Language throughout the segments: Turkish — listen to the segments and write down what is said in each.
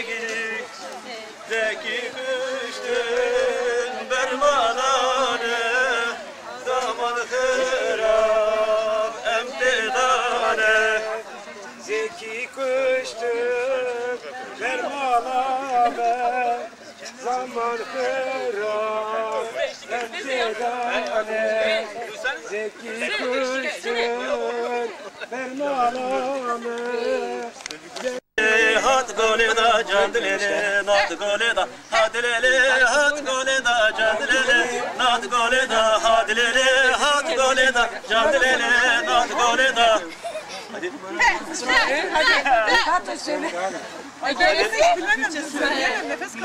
Zeki kıştın bermanane Zaman hırap emtidane Zeki kıştır Vermala be Zaman kırar Emtidane Zeki kıştır Vermala be Hat gole da candlele nat gole da hadlele hat gole da candlele nat gole da hadlele hat gole da candlele nat gole da. Hadi.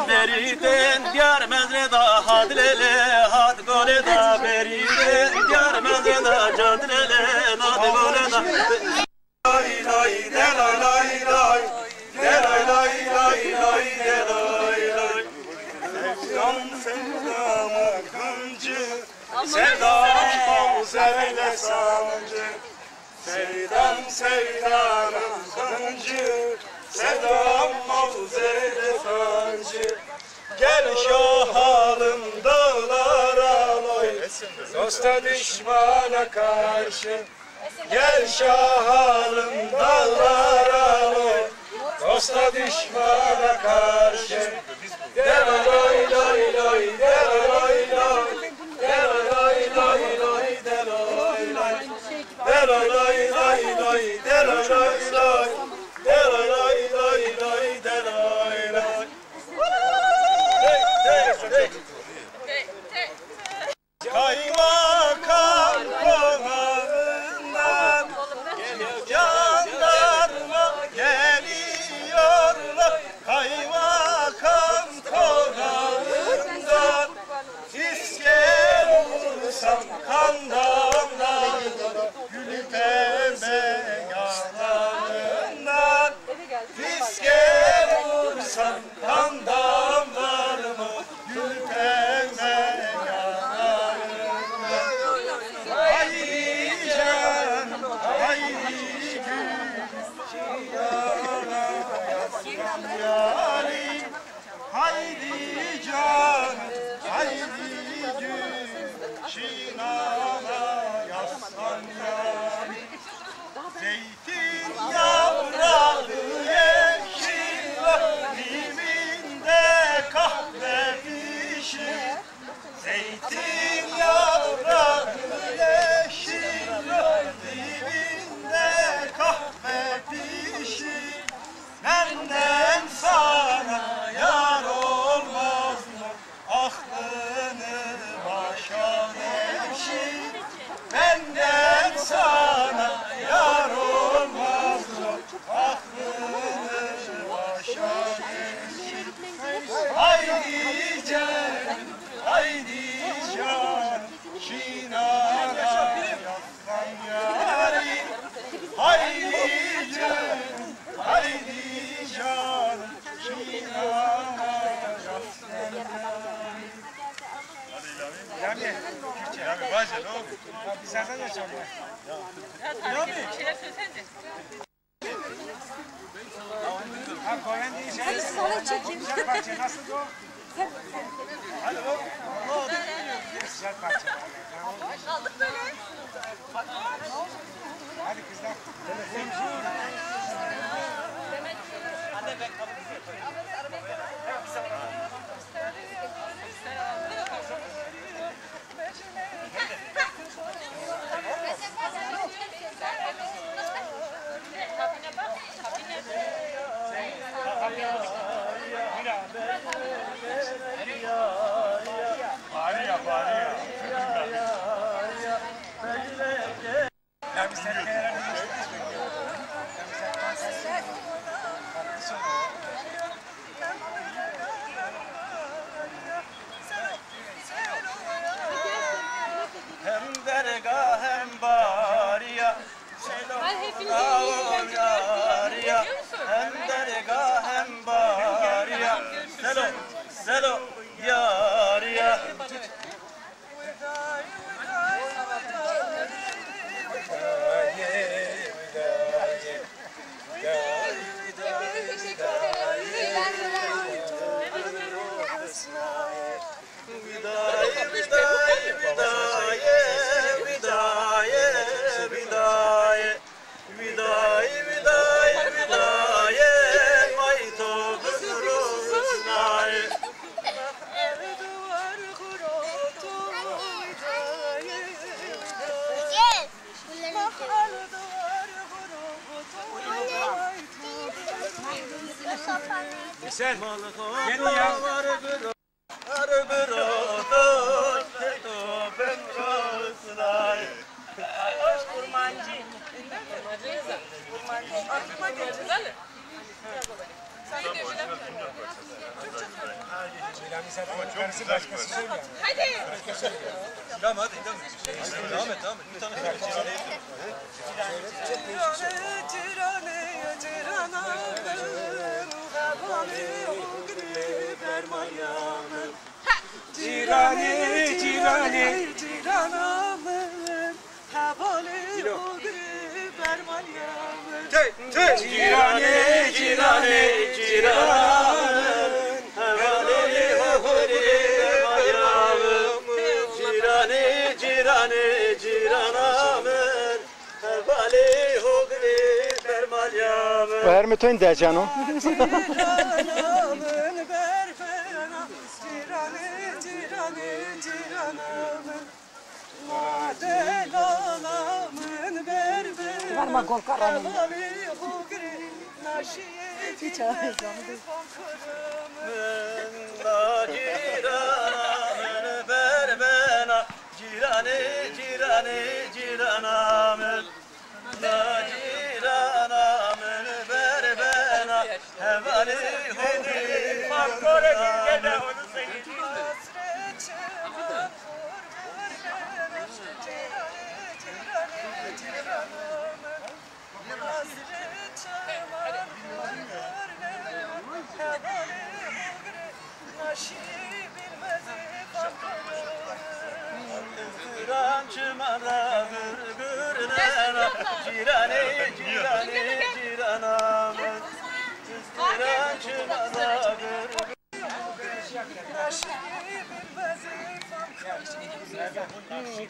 Beriden diyar mezre da hadlele hat gole da. Beriden diyar mezre da candlele nat gole da Sevdam sevdamın kancı Sevdam üzerine sancı. Sevdam sevdanın kancı. Sevdam üzerine sancı. Gel şu halım dağlara loy Dosta düşmana karşı. Gel şahalım dağlara loy Dosta düşmana karşı. Del Kürtçe abi bazen ne oldu? Biz zaten yaşam ya. Ne oldu? Ha Koven diyeceğiz. Sana çekeyim. Güzel parça nasıl o? Hadi o. Ne oldu? Güzel parça. Aldık böyle. Hadi kızlar. Bari ya bari ya. Ya biz terkelerle Hem dergah hem bariya. Ben hepinize iyi Selamun eğlenceler yariya Hem dergah hem bariya. Selo, selo Zaten karısı başkası söylüyor. Hadi. Tamam hadi et. Devam et devam et. Bir tane şarkı söyleyeyim. Cirane, cirane. Cirane, cirane, ciranın bermalyamın Hermetin de canım. Varma gol karanın. Hiç berbena Cirane, cirane, ciranamın Hevali hevali bayramın Kırancımara gırgırlara Cirane, cirane, ciranamın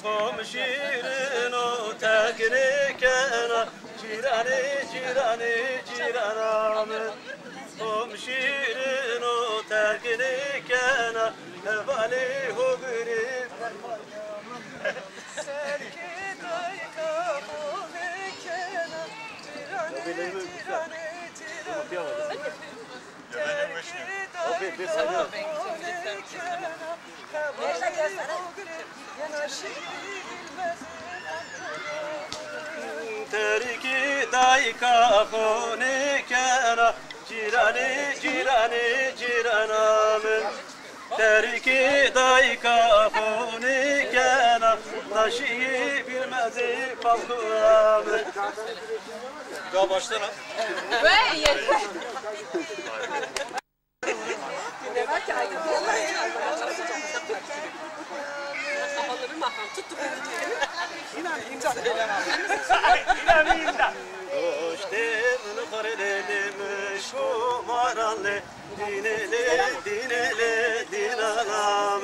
Komşirin o tekni kena Cirane, cirane, ciranamın Komşirin o tekni kena Hevali تركي دايكا أخوني كأنا جيراني جيراني كأنا Taşıyı bilmezi kalkuramın Ya baştan ha Ve yeter. Hoştem korelelemiş kumaranle Dinele, dinele, dinanamın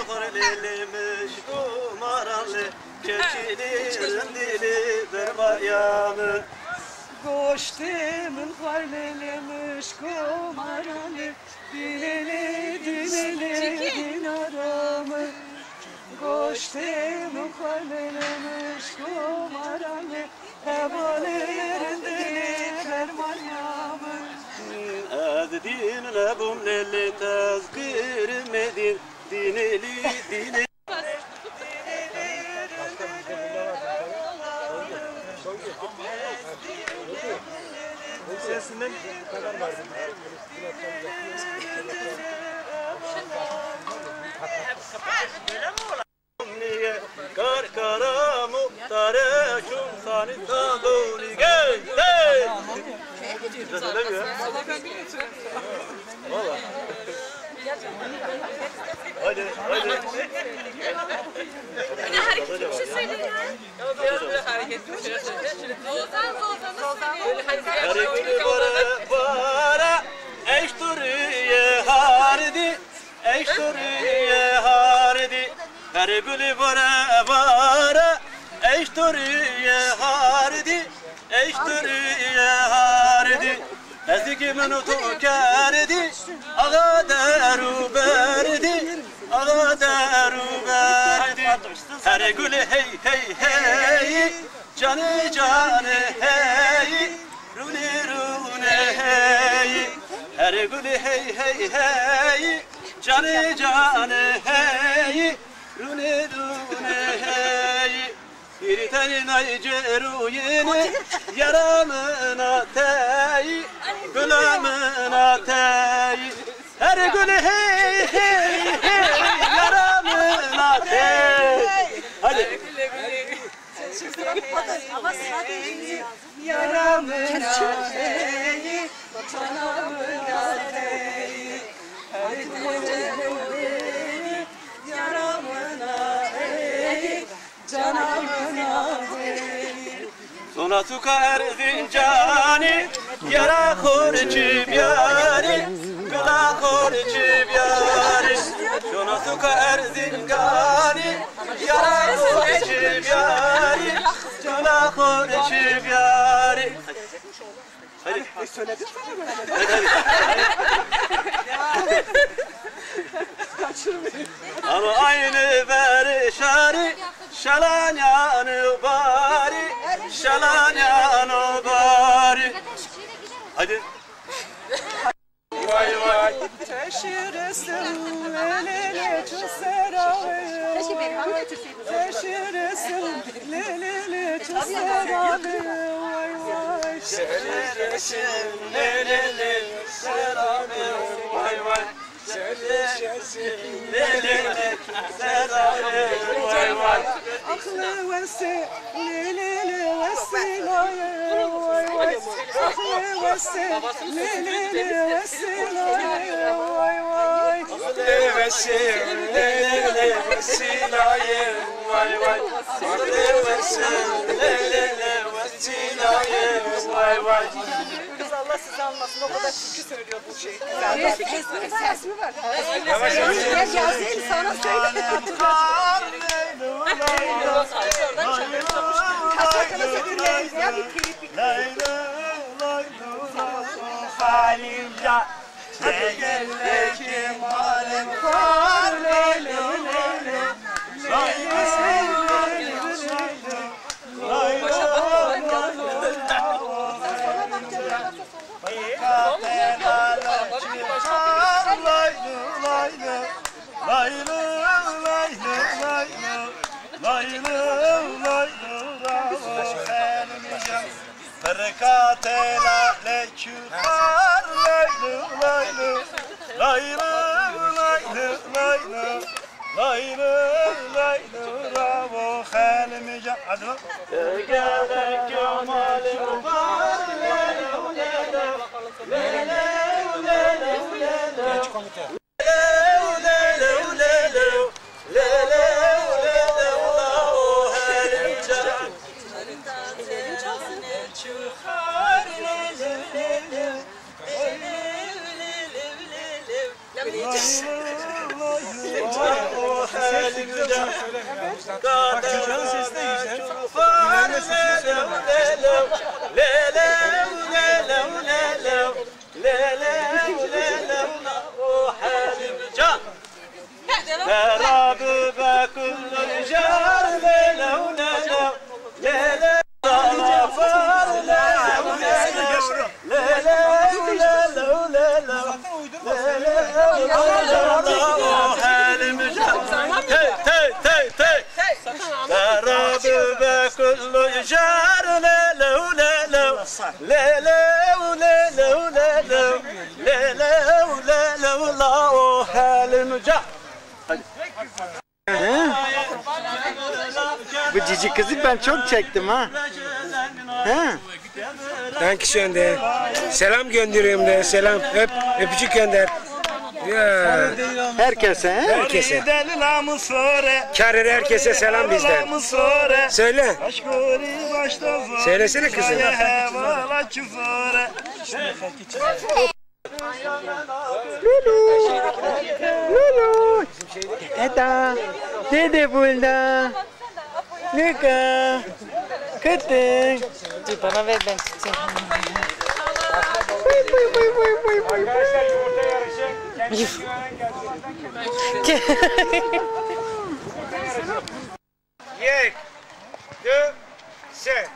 Goştem korelelemiş kumaranle Keçilirin dili berbayamın Koştumun harlelemiş kumarhanı Dileli dileli dinaramı Koştumun harlelemiş kumarhanı Hebalerin dili fermanyamı Edin lebum medin Dineli, dineli Sesinden kadar vardı. Kar kara muhtare şun sani taduni gel Valla Hadi hadi. Bir de hareketli bir şey söyle ya. Biraz böyle hareketli bir şey söyle. Zoltan Zoltan'ı söyle. Hareketi bara bara Eşturiye hardi Eşturiye hardi Her gülü bara bara Eşturiye hardi Hardi Ezikimin utu kerdi Ağa deru berdi Ağa deru berdi Her gülü hey hey hey Canı canı hey Rune rune Her gülü hey hey hey Canı canı hey Rune rune hey. Bir tenin ay ceruyeni Yaramına tey Gülümüne tey Her gülü hey hey hey Yaramına tey Hadi. Ama sadece yaramın Sona tuka erzincani Yara khorci byari Gıda khorci byari Sona tuka erzincani Yara khorci byari Gıda khorci byari Hadi. Hadi hadi. Ama aynı berişari Şalanyanı bari Şalanyanı bari Hadi. Vay vay. Teşiresin lelele çöseravı Teşiresin lelele çöseravı Vay vay. Şereşin lelele Serame vay vay Şereşin lelele Serame vay. Vay Aklı vesi lelele vesilaye Vay vay Aklı vesi lelele vesilaye Vay vay Levesin lelele vesilaye vay vay Levesin lelele vesilaye vay vay Kız Allah sizi almasın o kadar türkü söylüyor bu şey. Resmi var. Resmi var. Yavaş yavaş. Gel yazayım sana söyle. Kaçakana satırlarız ya bir klip bir halimca Leyle kim halim kar Fırkatela leküfar laylı laylı Laylı laylı laylı Laylı laylı ravo halimi can Hadi bak Genç komite Leylu leylu leylu Leylu leylu ravo halimi can Çocuğun هرب بكل رجال ليلة ونجا ليلة نفر ليلة ونجا ليلة وليلة وليلة ليلة وليلة حالم تي تي تي تي هرب بكل رجال ليلة وليلة ليلة cici kızı ben çok çektim ha. He? Dankeschön de. Selam gönderiyorum de. Selam. Öp. Öpücük gönder. Ya. Herkese he? Herkese. Karere herkese selam bizden. Söyle. Söylesene kızım. Lulu. Eda. Dede burada. Luka. Kıtık. Dur bana ver ben tutayım. Vay. Arkadaşlar yumurta yarışı. Kendinize güvenen gelsin. Yek. Dö. Se.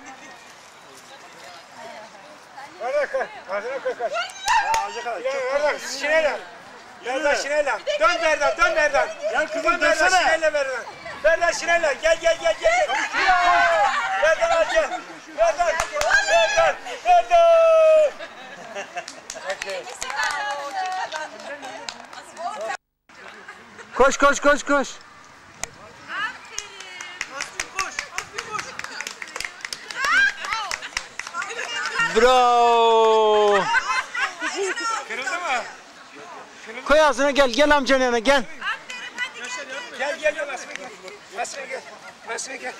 Kardeş koy. Ağzına koy koy. Ya kardeş şineyle. Berdan şineyle. Dön Berdan dön Berdan. Gel kızım dönsene. Berdan şineyle Berdan. Berdan şineyle. Gel gel gel gel. Berdan al gel. Berdan. Berdan. Berdan. Koş koş koş koş. Bravo. Kırıldı mı? Koy ağzına gel gel amcanın yanına. Gel gel gel Asmi gel. Gel. Gel.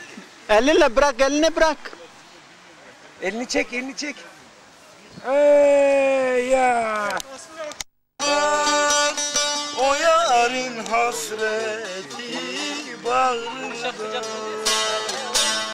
Elinle bırak eline bırak. Elini çek elini çek. Ey ya. O yarın hasreti bağrımda